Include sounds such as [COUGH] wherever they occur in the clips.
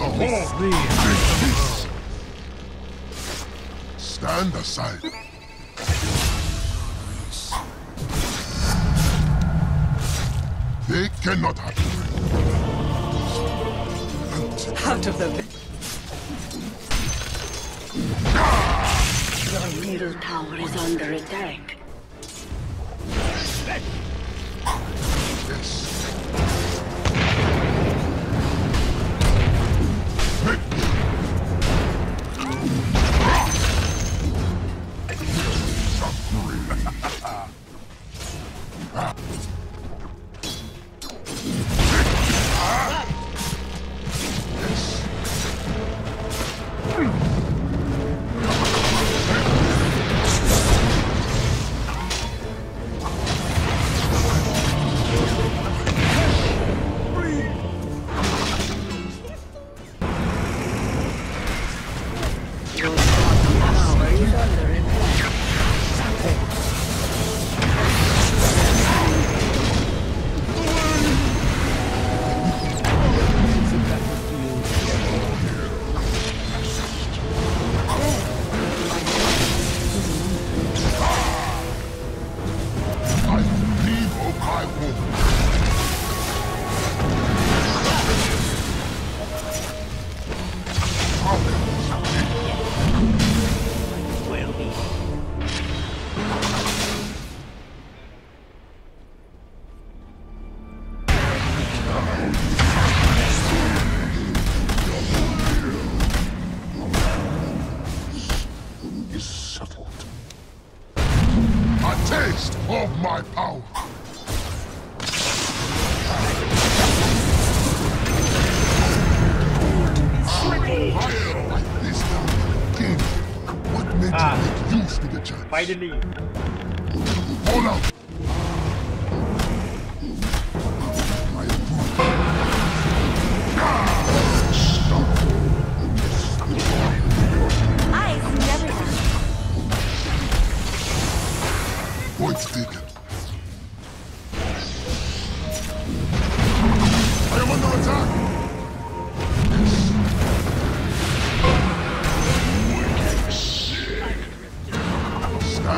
hold the whole. Stand aside. They cannot have Out of the Your middle tower is under attack. this. Three. Finally. Hold out.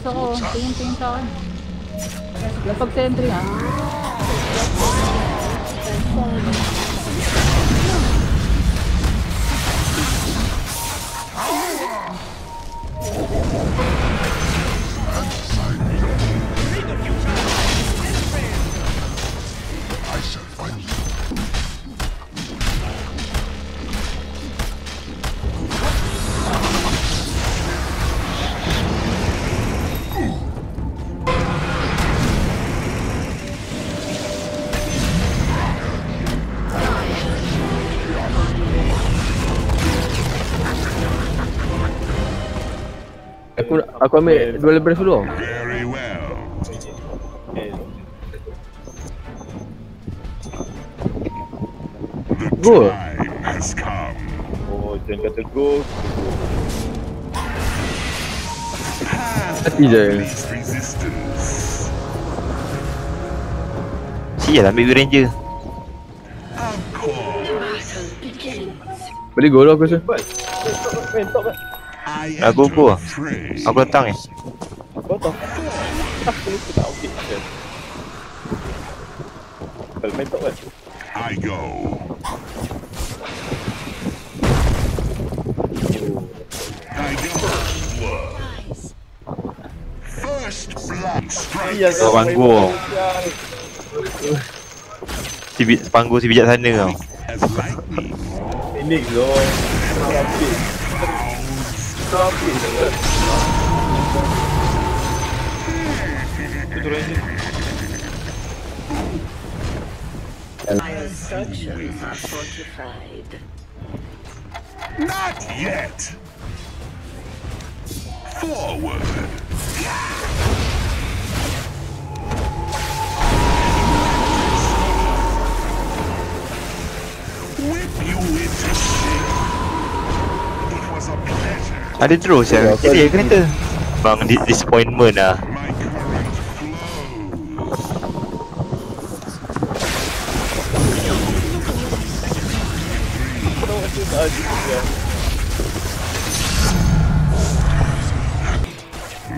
sa ko, tingin-tingin sa akin. Lapag sentry ha. I Aku aku ambil dua level dulu. Very well. Go. Oh, jangan kata go. Mati je. Resistance. Sial ambil Ranger. Boleh go lah aku rasa. Top kan? Aku go. Aku datang eh Kau tahu. Aku tak okey. kan? Kalau main top kan? I go. I go. Banggu Si bijak sana tau As lightning. Ini stop Good range. Our fortified. Not yet! Forward! Whip you into Ada terus ya. Jadi kata Bang di- disappointment lah. My flows.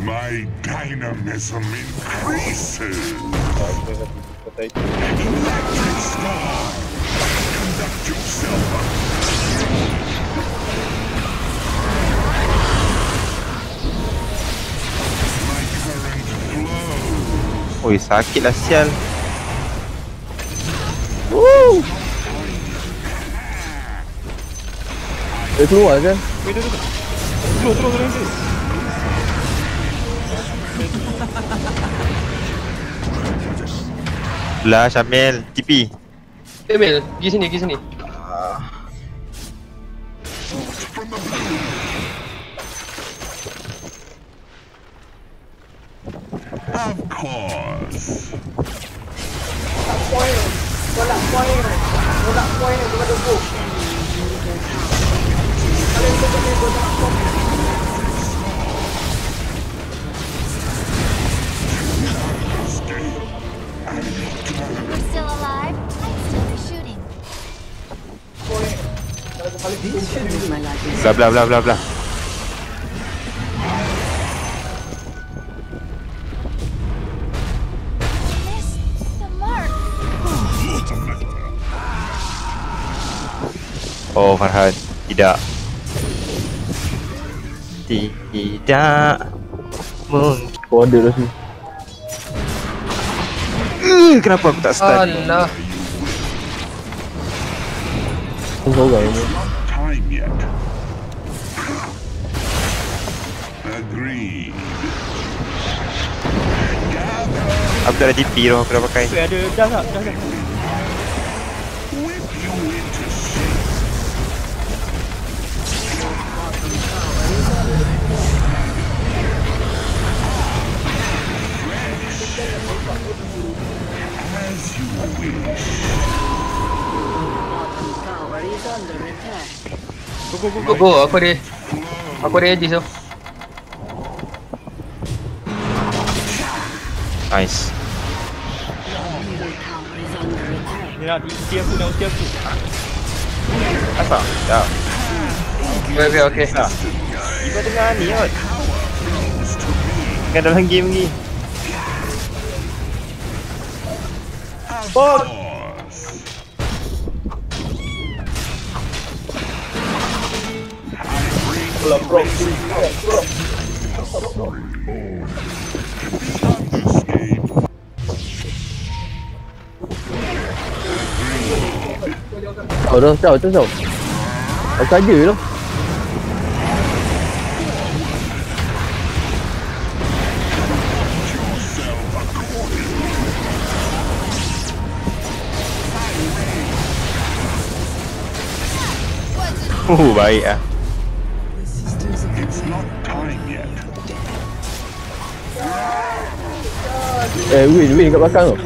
My dynamism increases. Electric storm. Conduct yourself. Oi sakit lah sial. Dia keluar kan? Lah Syamil, TP. Emil, pergi sini, pergi sini. Of course. We're still alive. Still shooting. Blah blah blah blah blah. Oh Farhan, tidak. Tidak mungkin. Kau ada dah sini. Uh, kenapa aku tak stun? Alah. Kau ni. Yet. Agreed. Aku tak ada TP tu, aku dah pakai. Ada dah tak? Dah dah. Go, go, aku ada. Aku ada edge tu. Nice. Nak ulti aku, nak ulti aku. Apa? Ya. Okay, okay, okay. Ibu tengah ni kot. Kan dalam game ni. Of là pro ở đâu trời chết rồi ở trái dữ lắm Uh, bahaya. Eh, win, win kat belakang tu.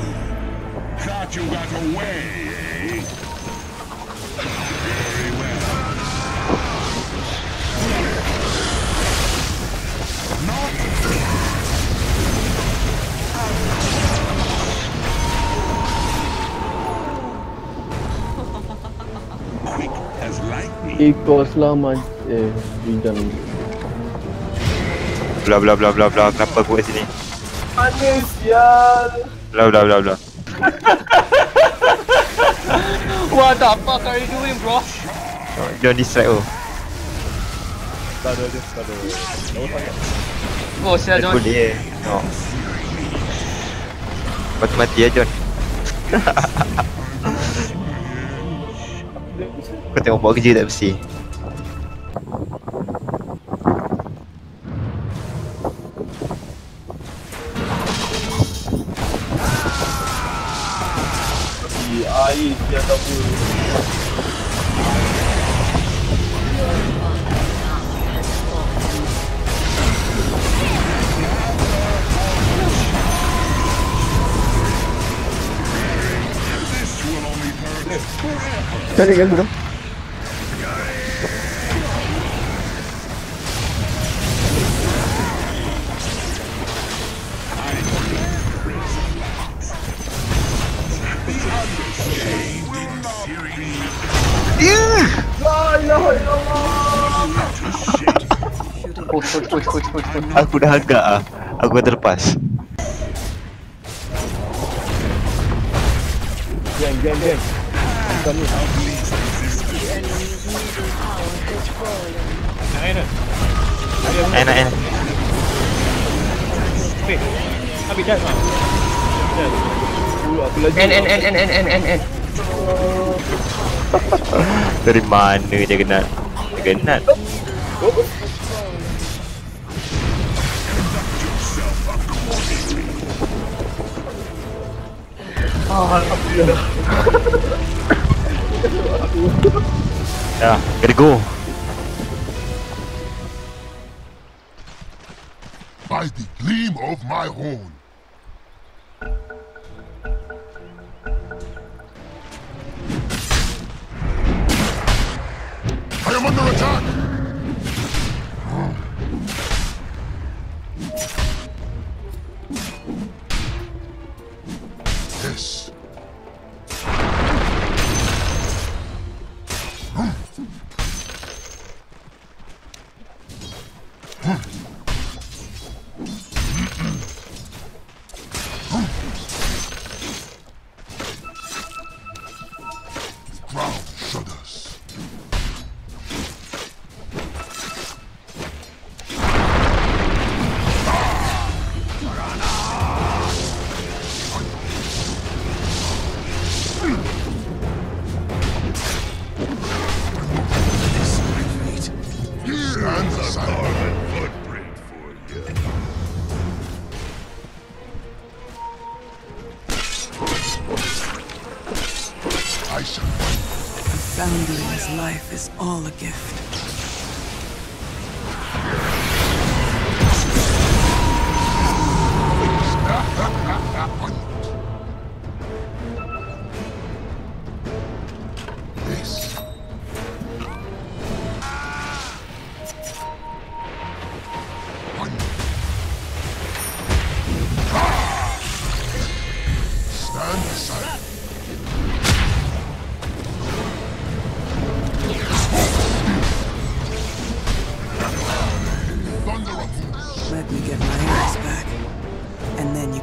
Ikut selamat. Eh, bidang. Bla bla bla bla bla. Kenapa aku kat sini? Panis, sial. Bla bla bla bla. [LAUGHS] What the fuck are you doing, bro? Jangan distract tu. Oh, sial Red John. Bull dia. Tengok. Lepas tu mati ya John. [LAUGHS] Kau tengok buat kerja tak bersih. Push, push, push, push, push, push. Aku dah agak ah. Aku dah terlepas. Geng, geng, geng. Bukan ni. Enak enak. Uh, aku lagi. N, N, N, N, N, N, N, N. Dari mana dia kenal? Dia kenal. [LAUGHS] Dah, gotta go. By the gleam of my horn. I am under attack! All a gift.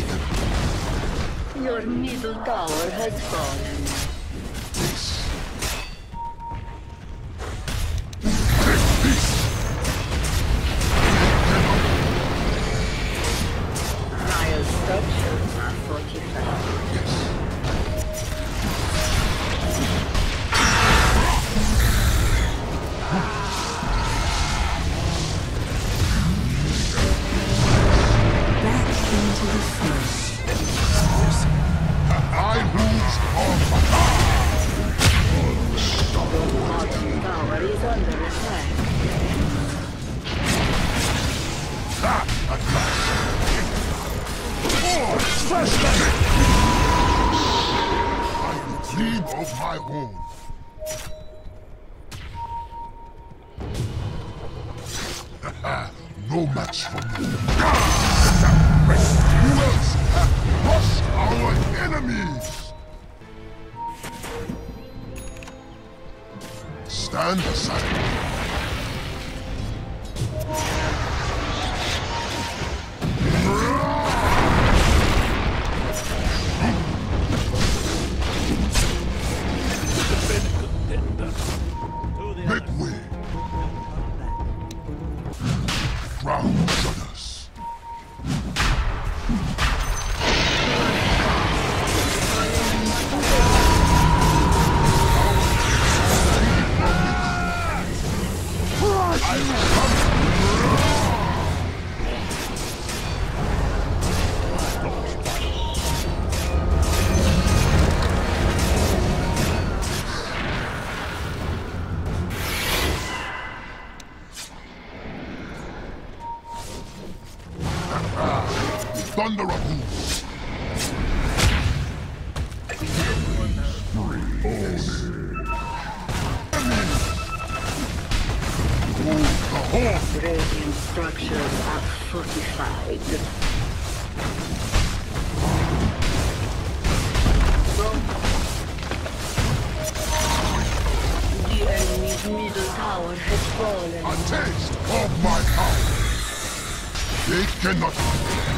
Point taken. Your middle tower has fallen. Of my horn. [LAUGHS] no match for me. Thunder of Hooves. Radiant structures are fortified. The enemy's middle tower has fallen. A taste of my power. They cannot.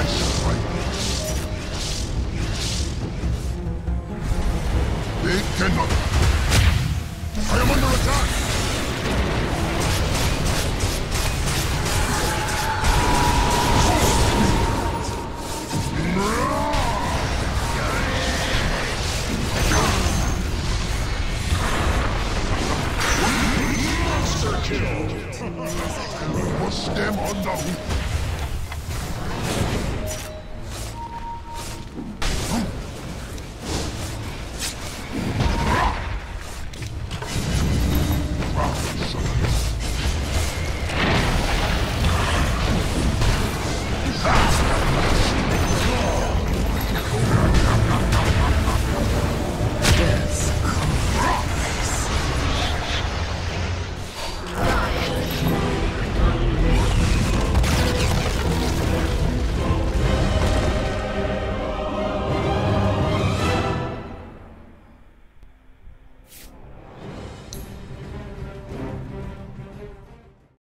I am under attack. Monster kill. Must them on the hoop.